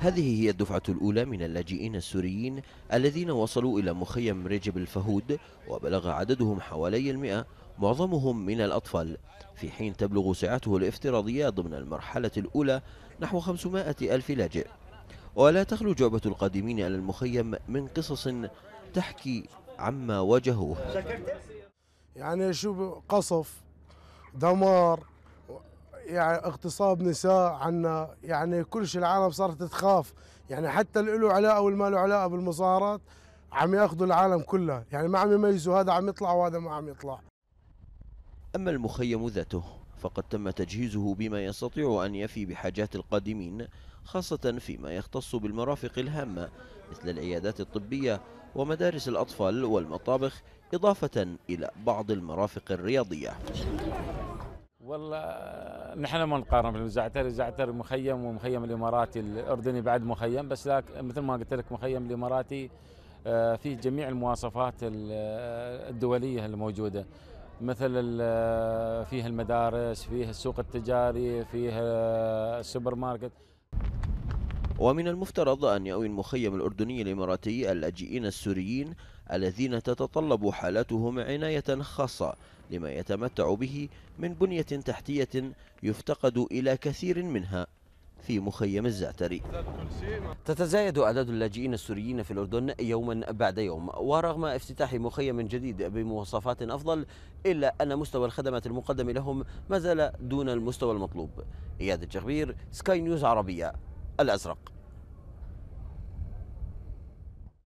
هذه هي الدفعة الأولى من اللاجئين السوريين الذين وصلوا إلى مخيم رجب الفهود وبلغ عددهم حوالي المئة معظمهم من الأطفال. في حين تبلغ سعته الافتراضية ضمن المرحلة الأولى نحو 500 ألف لاجئ. ولا تخلو جعبة القادمين على المخيم من قصص تحكي عما واجهوه. يعني شو قصف دمار يعني اغتصاب نساء عنا يعني كل شيء العالم صارت تخاف يعني حتى اللي له علاقه واللي ما له علاقه بالمظاهرات عم ياخذوا العالم كلها يعني ما عم يميزوا هذا عم يطلع وهذا ما عم يطلع. أما المخيم ذاته فقد تم تجهيزه بما يستطيع أن يفي بحاجات القادمين خاصة فيما يختص بالمرافق الهامة مثل العيادات الطبية ومدارس الأطفال والمطابخ إضافة إلى بعض المرافق الرياضية. والله نحن ما نقارن بالزعتر الزعتر. مخيم ومخيم الإماراتي الأردني بعد مخيم بس لك مثل ما قلت لك مخيم الإماراتي آه، فيه جميع المواصفات الدولية الموجودة. مثل آه، فيه المدارس فيه السوق التجاري فيه آه، السوبر ماركت. ومن المفترض أن يأوي المخيم الأردني الإماراتي اللاجئين السوريين الذين تتطلب حالاتهم عناية خاصة لما يتمتع به من بنية تحتية يفتقد إلى كثير منها في مخيم الزعتري. تتزايد أعداد اللاجئين السوريين في الأردن يوما بعد يوم ورغم افتتاح مخيم جديد بمواصفات أفضل إلا أن مستوى الخدمات المقدمة لهم ما زال دون المستوى المطلوب. إياد الجغبير سكاي نيوز عربية. الأزرق.